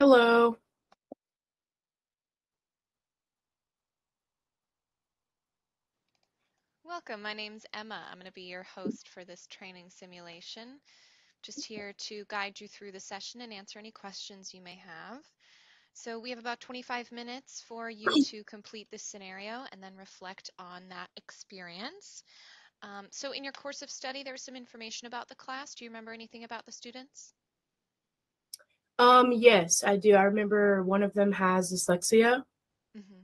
Hello. Welcome, my name's Emma. I'm going to be your host for this training simulation. Just here to guide you through the session and answer any questions you may have. So we have about 25 minutes for you to complete this scenario and then reflect on that experience. Um, so in your course of study, there was some information about the class. Do you remember anything about the students? Um, yes, I do. I remember one of them has dyslexia. Mm -hmm.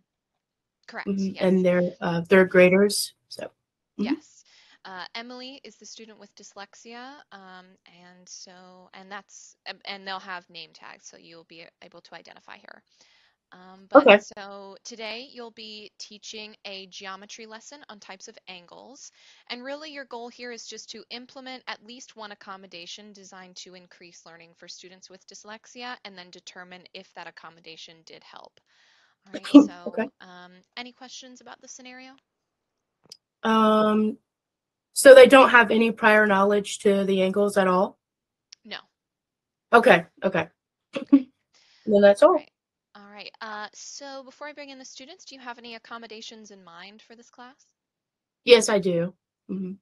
Correct. Mhm, Yes. And they're uh, third graders. So, mhm. Yes. Uh, Emily is the student with dyslexia, um, and so and that's and- they'll have name tags, so you'll be able to identify her. Um, but okay. so today you'll be teaching a geometry lesson on types of angles, and really your goal here is just to implement at least one accommodation designed to increase learning for students with dyslexia, and then determine if that accommodation did help. All right. Okay. So, um, any questions about the scenario? Um, so they don't have any prior knowledge to the angles at all? No. Okay, okay. Then that's all. Right. All right. Uh, so before I bring in the students, do you have any accommodations in mind for this class? Yes, I do. Mhm.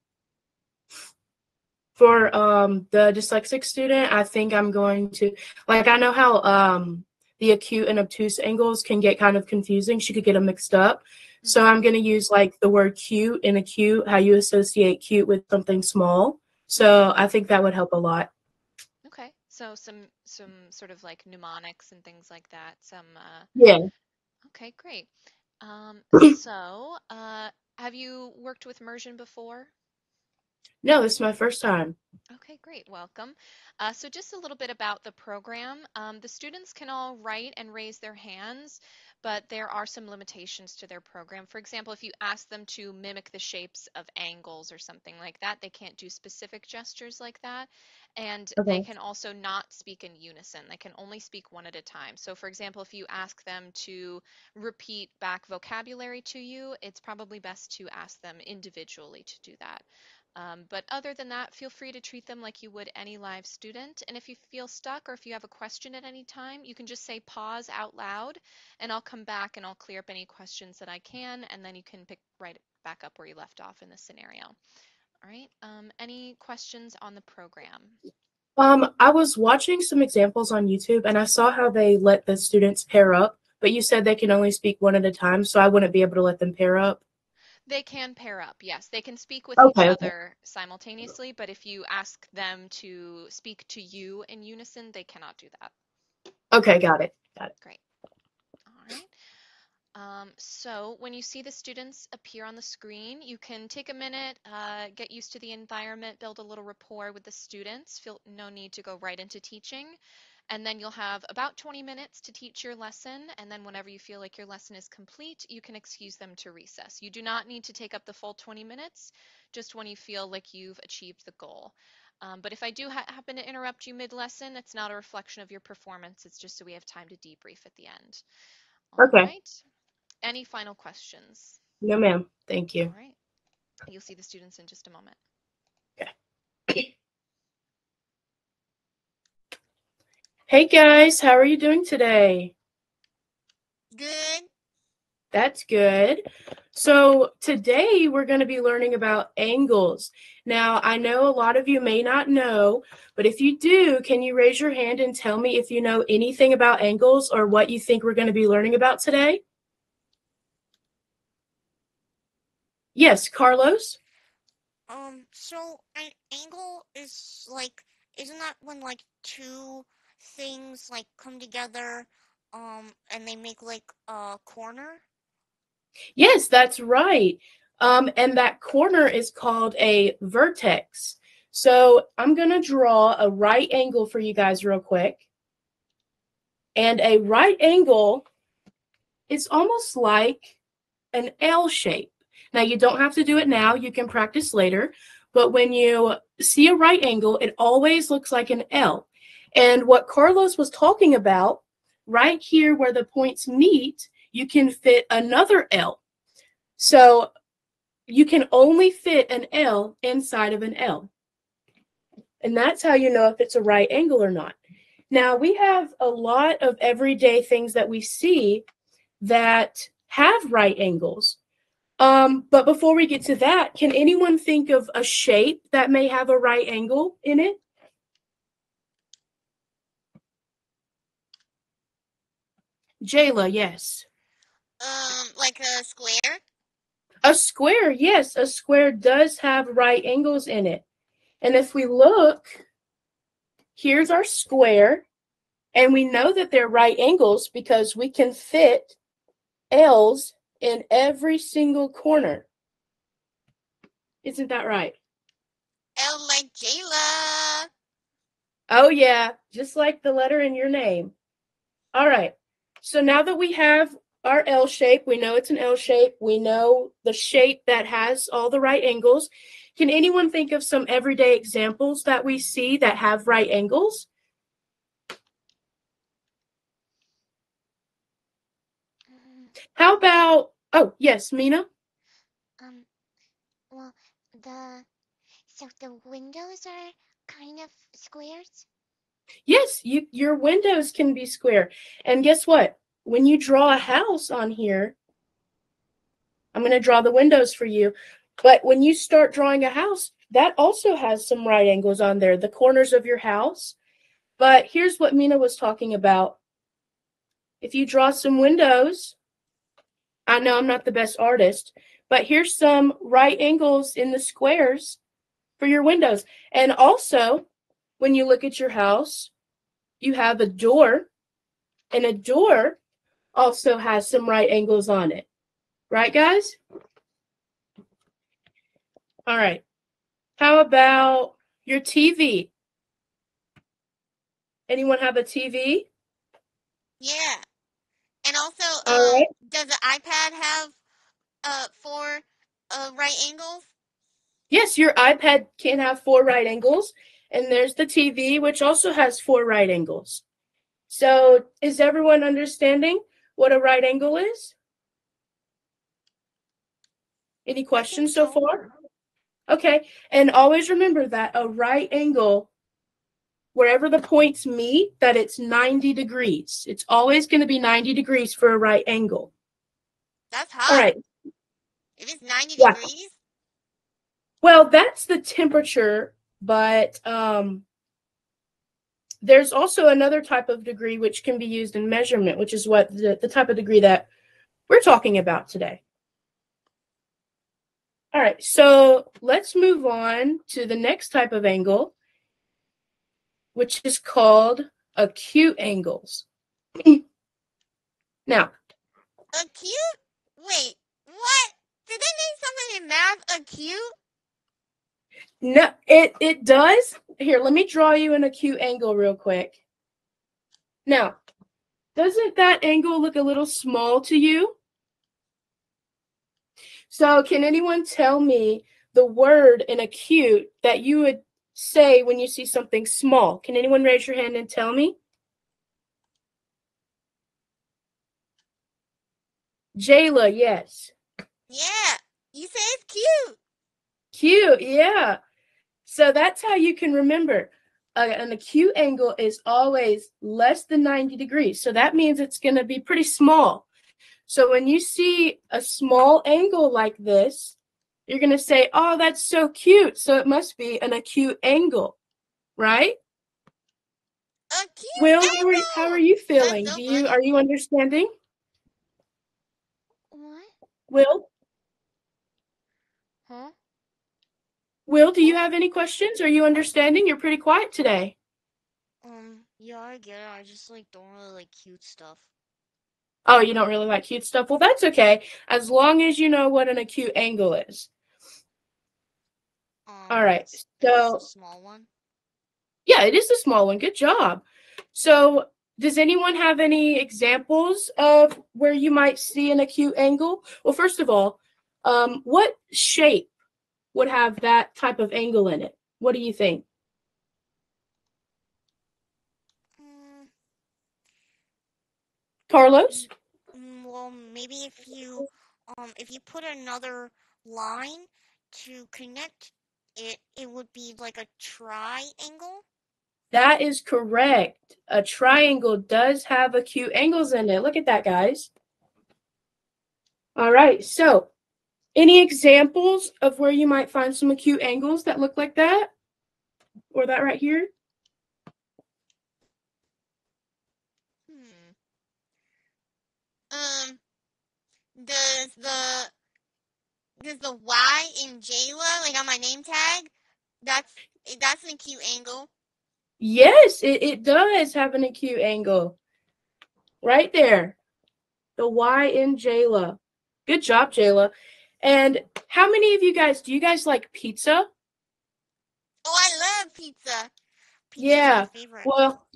For um the dyslexic student, I think I'm going to like I know how um the acute and obtuse angles can get kind of confusing. She could get them mixed up. So. I'm going to use like the word cute in a cute, how you associate cute with something small. So I think that would help a lot. Okay. So some some sort of like mnemonics and things like that. Some uh, Yeah. okay, great. Um, so uh, have you worked with Mursion before? No, this is my first time. Okay, great. Welcome. Uh, so just a little bit about the program. Um, the students can all write and raise their hands, but there are some limitations to their program. For example, if you ask them to mimic the shapes of angles or something like that, they can't do specific gestures like that. And they can also not speak in unison. They can only speak one at a time. So for example, if you ask them to repeat back vocabulary to you, it's probably best to ask them individually to do that. Um, but other than that, feel free to treat them like you would any live student. And if you feel stuck or if you have a question at any time, you can just say pause out loud and I'll come back and I'll clear up any questions that I can and then you can pick right back up where you left off in the scenario. All right, um, any questions on the program? Um, I was watching some examples on YouTube and I saw how they let the students pair up, but you said they can only speak one at a time, so I wouldn't be able to let them pair up. They can pair up, yes. They can speak with each Okay, okay. other simultaneously, but if you ask them to speak to you in unison, they cannot do that. Okay, got it. Got it. Great. All right. Um, so when you see the students appear on the screen, you can take a minute, uh, get used to the environment, build a little rapport with the students. Feel no need to go right into teaching. And then you'll have about 20 minutes to teach your lesson. And then whenever you feel like your lesson is complete, you can excuse them to recess. You do not need to take up the full 20 minutes, just when you feel like you've achieved the goal. Um, but if I do ha happen to interrupt you mid-lesson, it's not a reflection of your performance. It's just so we have time to debrief at the end. All Okay. right. Any final questions? No, ma'am. Thank you. right. You'll see the students in just a moment. Hey guys, how are you doing today? Good. That's good. So today we're going to be learning about angles. Now, I know a lot of you may not know, but if you do, can you raise your hand and tell me if you know anything about angles or what you think we're going to be learning about today? Yes, Carlos? Um, so an angle is like, isn't that when like two things like come together, um, and they make like a corner? Yes, that's right. Um, and that corner is called a vertex. So I'm going to draw a right angle for you guys real quick. And a right angle is almost like an L shape. Now, you don't have to do it now. You can practice later. but when you see a right angle, it always looks like an L. And what Carlos was talking about, right here where the points meet, you can fit another L. So you can only fit an L inside of an L. And that's how you know if it's a right angle or not. Now, we have a lot of everyday things that we see that have right angles. Um, but before we get to that, can anyone think of a shape that may have a right angle in it? Jayla, yes. Um, like a square? A square, yes, a square does have right angles in it. And if we look, here's our square, and we know that they're right angles because we can fit L's in every single corner. Isn't that right? L like Jayla. Oh, yeah, just like the letter in your name. All right, so now that we have our L shape, we know it's an L shape, we know the shape that has all the right angles. Can anyone think of some everyday examples that we see that have right angles? How about, oh, yes, Mina? Um, well, the so the windows are kind of squares. Yes, you, your windows can be square. And guess what? When you draw a house on here, I'm going to draw the windows for you. But when you start drawing a house, that also has some right angles on there, the corners of your house. But here's what Mina was talking about. If you draw some windows, I know I'm not the best artist, but here's some right angles in the squares for your windows. And also, when you look at your house, you have a door, and a door also has some right angles on it. Right, guys? All right. How about your TV? Anyone have a TV? Yeah. And also, um, right. does the iPad have uh four uh right angles? Yes, your iPad can have four right angles, and there's the TV, which also has four right angles. So, is everyone understanding what a right angle is? Any questions so far? Okay, and always remember that a right angle, wherever the points meet, that it's 90 degrees. It's always going to be 90 degrees for a right angle. That's hot. All right. If it's 90 Yeah. degrees. Well, that's the temperature, but um, there's also another type of degree which can be used in measurement, which is what the, the type of degree that we're talking about today. All right, so let's move on to the next type of angle, which is called acute angles. now, Acute? Wait, what? Did they name something in math acute? No, it it does. Here, let me draw you an acute angle real quick. Now, doesn't that angle look a little small to you? So, can anyone tell me the word in acute that you would say when you see something small? Can anyone raise your hand and tell me? Jayla, yes. Yeah. You say it's cute. Cute, yeah. So that's how you can remember. Uh, an acute angle is always less than 90 degrees. So that means it's going to be pretty small. So when you see a small angle like this, you're going to say, oh, that's so cute. So it must be an acute angle, right? Acute Will, how are, how are you feeling? Do you are you understanding? What? Will, Will, do you have any questions? Are you understanding? You're pretty quiet today. Um, yeah, I get it. I just like don't really like cute stuff. Oh, you don't really like cute stuff? Well, that's okay, as long as you know what an acute angle is. Um, All right, so- a small one. Yeah, it is a small one. Good job. So, does anyone have any examples of where you might see an acute angle? Well, first of all, um, what shape would have that type of angle in it? What do you think? Mm, Carlos? well, maybe if you um if you put another line to connect it, it would be like a triangle. That is correct. A triangle does have acute angles in it. Look at that, guys. All right, so any examples of where you might find some acute angles that look like that? Or that right here? Hmm. Um. Does the does the Y in Jayla like on my name tag? That's that's an acute angle. Yes, it, it does have an acute angle. Right there. The Y in Jayla. Good job, Jayla. And how many of you guys do you guys like pizza? Oh, I love pizza. Pizza's Yeah, my favorite. Well,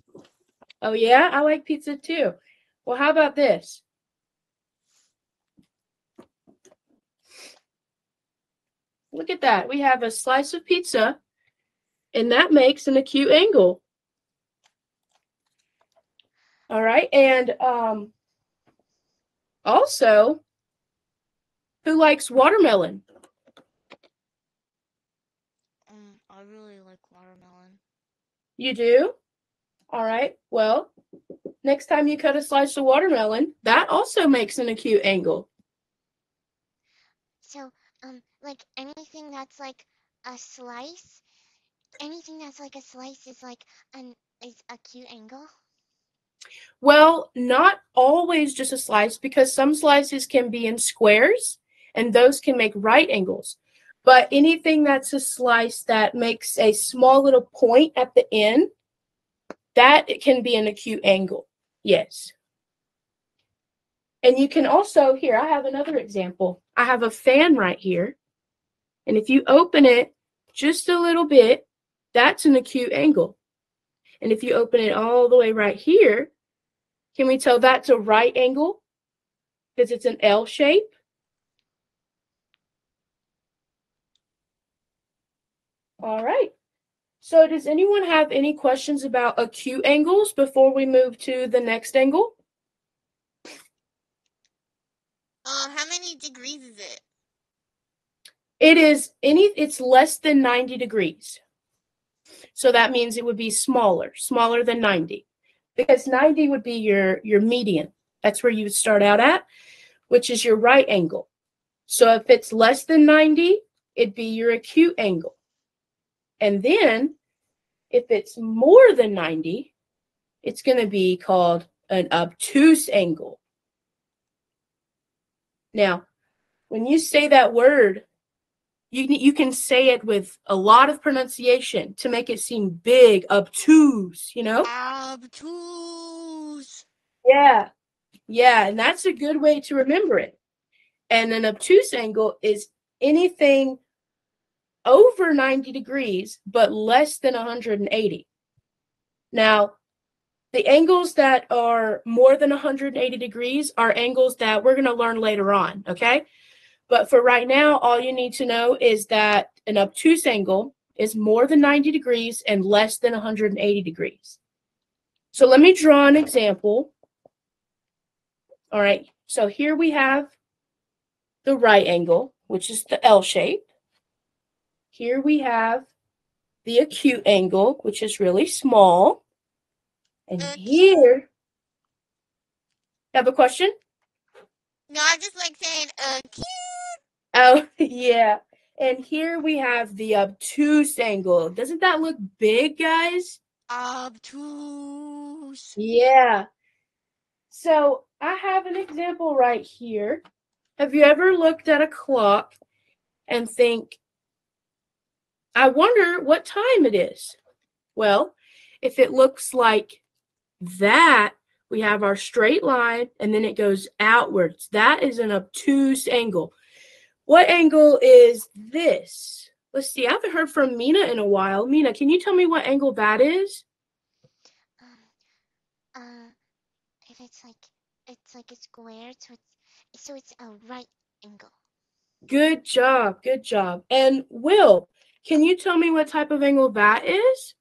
oh yeah, I like pizza too. Well, how about this? Look at that. We have a slice of pizza, and that makes an acute angle. All right, and um, also, who likes watermelon? um, I really like watermelon. You do? All right. Well, next time you cut a slice of watermelon, that also makes an acute angle. So, um, like anything that's like a slice, anything that's like a slice is like an is acute angle. Well, not always just a slice because some slices can be in squares and those can make right angles. But anything that's a slice that makes a small little point at the end, that it can be an acute angle. Yes. And you can also, here, I have another example. I have a fan right here. And if you open it just a little bit, that's an acute angle. And if you open it all the way right here, can we tell that's a right angle? Because it's an L shape. All right. So does anyone have any questions about acute angles before we move to the next angle? Uh, how many degrees is it? It is any it's less than 90 degrees. So that means it would be smaller, smaller than 90. Because 90 would be your your median. That's where you would start out at, which is your right angle. So if it's less than 90, it'd be your acute angle. And then if it's more than 90, it's going to be called an obtuse angle. Now, when you say that word, you can, you can say it with a lot of pronunciation to make it seem big, obtuse, you know? Obtuse. Yeah. Yeah, and that's a good way to remember it. And an obtuse angle is anything over 90 degrees but less than 180. Now, the angles that are more than 180 degrees are angles that we're going to learn later on, okay? But for right now, all you need to know is that an obtuse angle is more than 90 degrees and less than 180 degrees. So let me draw an example. All right, so here we have the right angle, which is the L shape. Here we have the acute angle, which is really small. And here, you have a question? No, I just like saying uh cute. Oh, yeah. And here we have the obtuse angle. Doesn't that look big, guys? Obtuse. Yeah. So I have an example right here. Have you ever looked at a clock and think, I wonder what time it is? Well, if it looks like that, we have our straight line and then it goes outwards. That is an obtuse angle. What angle is this? Let's see. I haven't heard from Mina in a while. Mina, can you tell me what angle that is? Um, uh, if it's like it's like a square, so it's so it's a right angle. Good job. Good job. And Will, can you tell me what type of angle that is?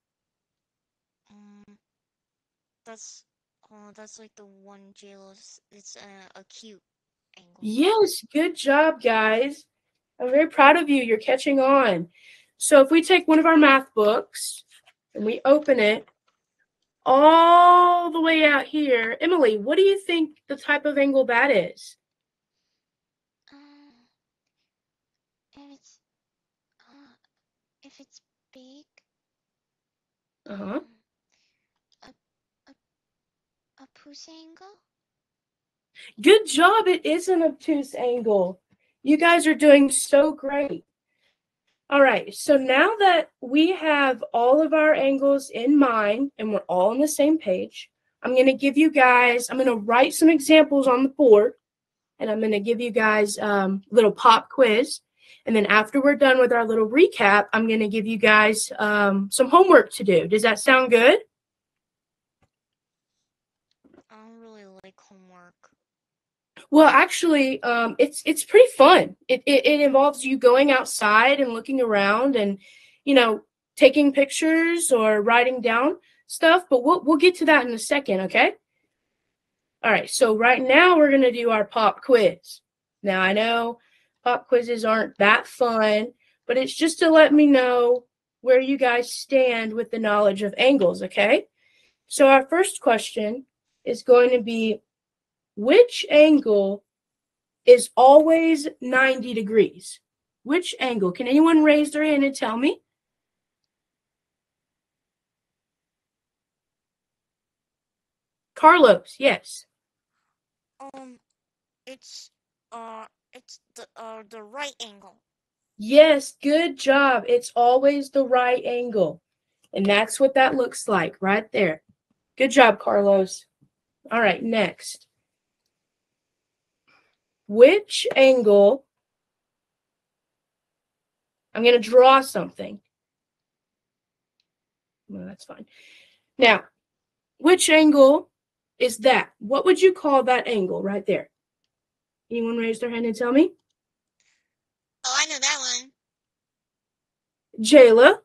Um, that's uh, that's like the one Jayla's. It's a acute angle. Yes, good job, guys. I'm very proud of you. You're catching on. So if we take one of our math books and we open it all the way out here, Emily, what do you think the type of angle that is? Um, if it's uh, if it's big, Uh-huh. um, a a obtuse angle. Good job. It is an obtuse angle. You guys are doing so great. All right. So now that we have all of our angles in mind and we're all on the same page, I'm going to give you guys, I'm going to write some examples on the board and I'm going to give you guys um, a little pop quiz. And then after we're done with our little recap, I'm going to give you guys um, some homework to do. Does that sound good? I don't really like homework. Well, actually, um, it's it's pretty fun. It, it it involves you going outside and looking around, and you know, taking pictures or writing down stuff. But we'll we'll get to that in a second, okay? All right. So right now we're gonna do our pop quiz. Now I know pop quizzes aren't that fun, but it's just to let me know where you guys stand with the knowledge of angles, okay? So our first question is going to be which angle is always 90 degrees? Which angle? Can anyone raise their hand and tell me? Carlos, yes. Um, it's uh, it's the uh the right angle. Yes, good job. It's always the right angle. And that's what that looks like right there. Good job, Carlos. All right, next. Which angle? I'm going to draw something. Well, that's fine. Now, which angle is that? What would you call that angle right there? Anyone raise their hand and tell me? Oh, I know that one. Jayla,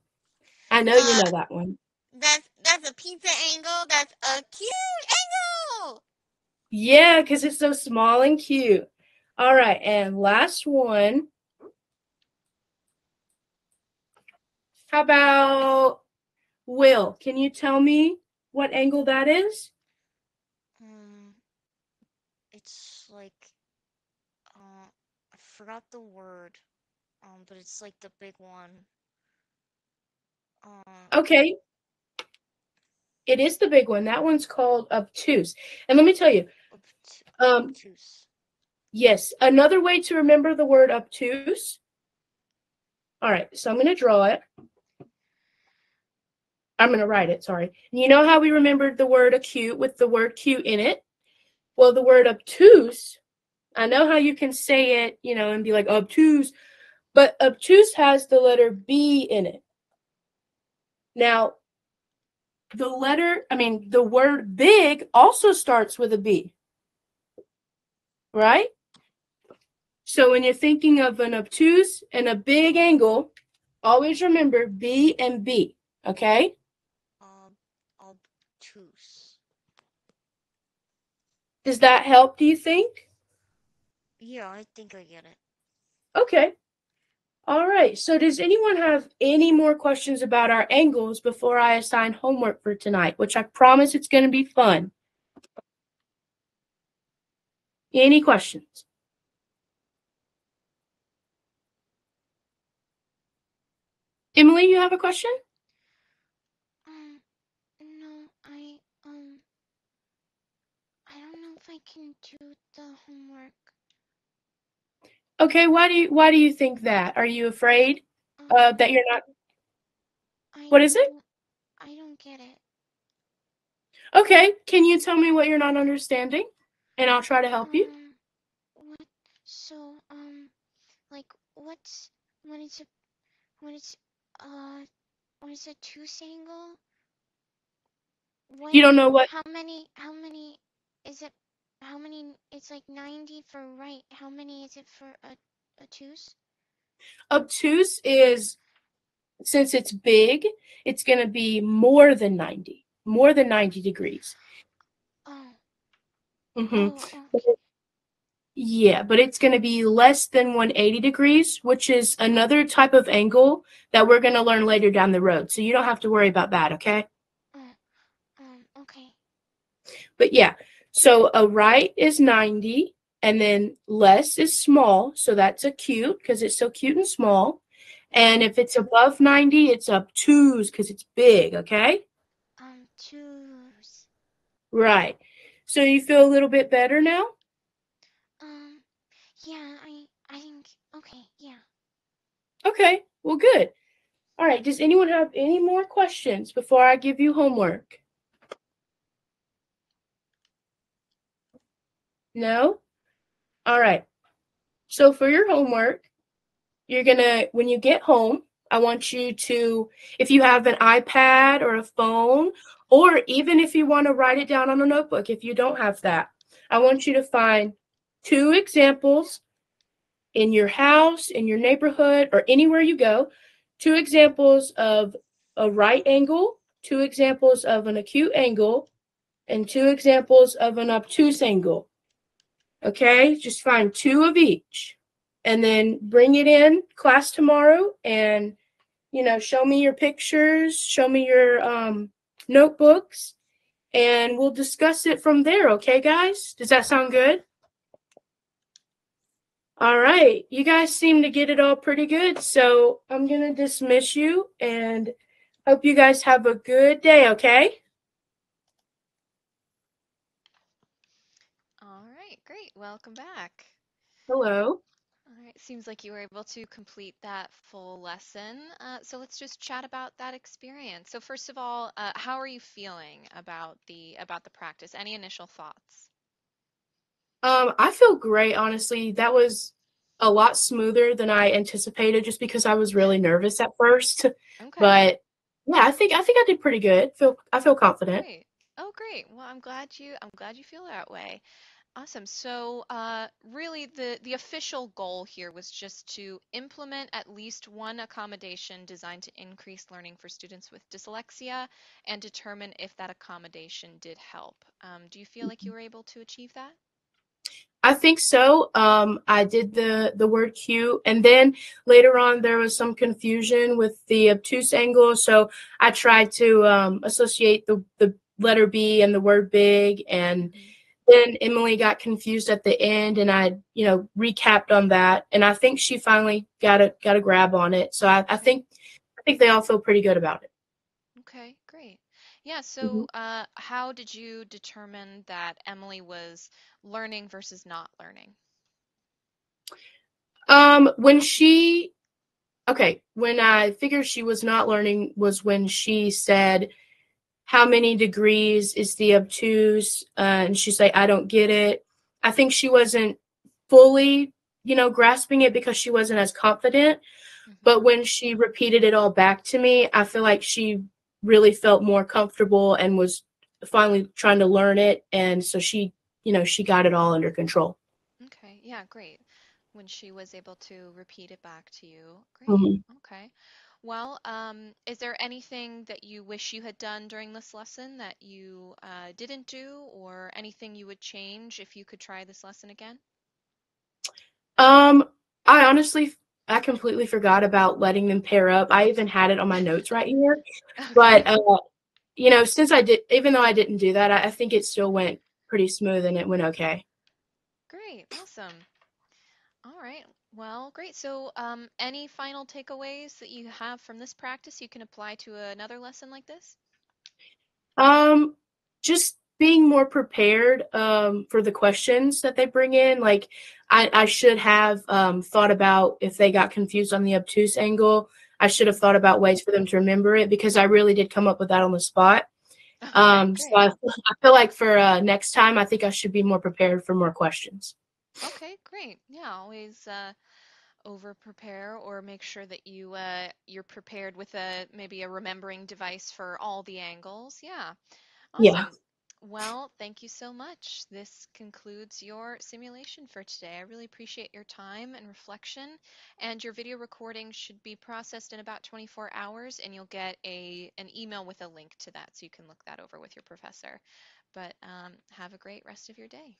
I know you Uh, know that one. That's that's a pizza angle. That's a cute angle. Yeah, because it's so small and cute. All right, and last one. How about Will? Can you tell me what angle that is? Um, it's like uh, I forgot the word. Um, but it's like the big one. Uh, Okay. It is the big one. That one's called obtuse. And let me tell you, um, obtuse. yes, another way to remember the word obtuse. All right, so I'm going to draw it. I'm going to write it, sorry. You know how we remembered the word acute with the word cute in it? Well, the word obtuse, I know how you can say it, you know, and be like obtuse, but obtuse has the letter B in it. Now, the letter, I mean, the word big also starts with a B, right? So when you're thinking of an obtuse and a big angle, always remember B and B, okay? Um, obtuse. Does that help, do you think? Yeah, I think I get it. Okay. All right. So does anyone have any more questions about our angles before I assign homework for tonight, which I promise it's going to be fun? Any questions? Emily, you have a question? Um, no, I um, I don't know if I can do the homework. Okay, why do you why do you think that? Are you afraid uh, that you're not I what is it? don't- I don't get it. Okay, can you tell me what you're not understanding? And I'll try to help you. Um, what? So, um, like, what's when it's a when it's uh when it's a two single? When, You don't know what How many? How many is it? How many? It's like ninety for right. How many is it for a obtuse? Obtuse is since it's big, it's going to be more than 90, more than 90 degrees. Oh. hmm Oh. Okay. Yeah, but it's going to be less than 180 degrees, which is another type of angle that we're going to learn later down the road. So you don't have to worry about that, okay? Oh. Um. Okay. But yeah, so a right is 90, and then less is small. So that's acute because it's so cute and small. And if it's above 90, it's obtuse because it's big, okay? Um. Choose. Right. So you feel a little bit better now? Um. Yeah. I. I think. Okay. Yeah. Okay, well, good. All right, does anyone have any more questions before I give you homework? No? All right. So for your homework, you're gonna, when you get home, I want you to, if you have an iPad or a phone, or even if you want to write it down on a notebook, if you don't have that, I want you to find two examples in your house, in your neighborhood, or anywhere you go, two examples of a right angle, two examples of an acute angle, and two examples of an obtuse angle. Okay, just find two of each and then bring it in class tomorrow and you know show me your pictures show me your um, notebooks and we'll discuss it from there okay guys? Does that sound good? All right you guys seem to get it all pretty good so i'm gonna dismiss you and hope you guys have a good day okay All right, great. Welcome back. hello All right, seems like you were able to complete that full lesson. Uh, so let's just chat about that experience. So first of all, uh, how are you feeling about the about the practice? Any initial thoughts? um i feel great honestly that was a lot smoother than i anticipated just because i was really nervous at first Okay. but yeah i think i think i did pretty good feel i feel confident Great. Oh, great. Well, I'm glad you I'm glad you feel that way. Awesome. So, uh, really, the the official goal here was just to implement at least one accommodation designed to increase learning for students with dyslexia and determine if that accommodation did help. Um, do you feel like you were able to achieve that? i think so um i did the the word cute and then later on there was some confusion with the obtuse angle so i tried to um associate the the letter b and the word big and Mhm. Then emily got confused at the end and i you know recapped on that and i think she finally got a got a grab on it so i, I think i think they all feel pretty good about it Okay, great. Yeah, so uh, how did you determine that Emily was learning versus not learning? Um, when she, okay, when I figured she was not learning was when she said, "How many degrees is the obtuse?" Uh, and she's like, "I don't get it." I think she wasn't fully, you know, grasping it because she wasn't as confident. Mhm. But when she repeated it all back to me, I feel like she really felt more comfortable and was finally trying to learn it. And so she, you know, she got it all under control. Okay, yeah, great. When she was able to repeat it back to you. Great. Mhm. Okay. Well, um, is there anything that you wish you had done during this lesson that you uh, didn't do, or anything you would change if you could try this lesson again? Um, I honestly, I completely forgot about letting them pair up. I even had it on my notes right here. But, uh, you know, since I did, even though I didn't do that, I, I think it still went pretty smooth and it went okay. Great. Awesome. All right. Well, great. So, um, any final takeaways that you have from this practice you can apply to another lesson like this? Um, just being more prepared um, for the questions that they bring in. Like, I, I should have um, thought about if they got confused on the obtuse angle. I should have thought about ways for them to remember it because I really did come up with that on the spot. Okay, Um, so. I, I feel like for uh, next time, I think I should be more prepared for more questions. Okay, great. Yeah, always uh, over prepare or make sure that you uh, you're prepared with a maybe a remembering device for all the angles. Yeah. Yeah. Well, thank you so much. This concludes your simulation for today. I really appreciate your time and reflection. And your video recording should be processed in about 24 hours, and you'll get a an email with a link to that, so you can look that over with your professor. But um, have a great rest of your day.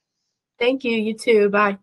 Thank you. You too. Bye.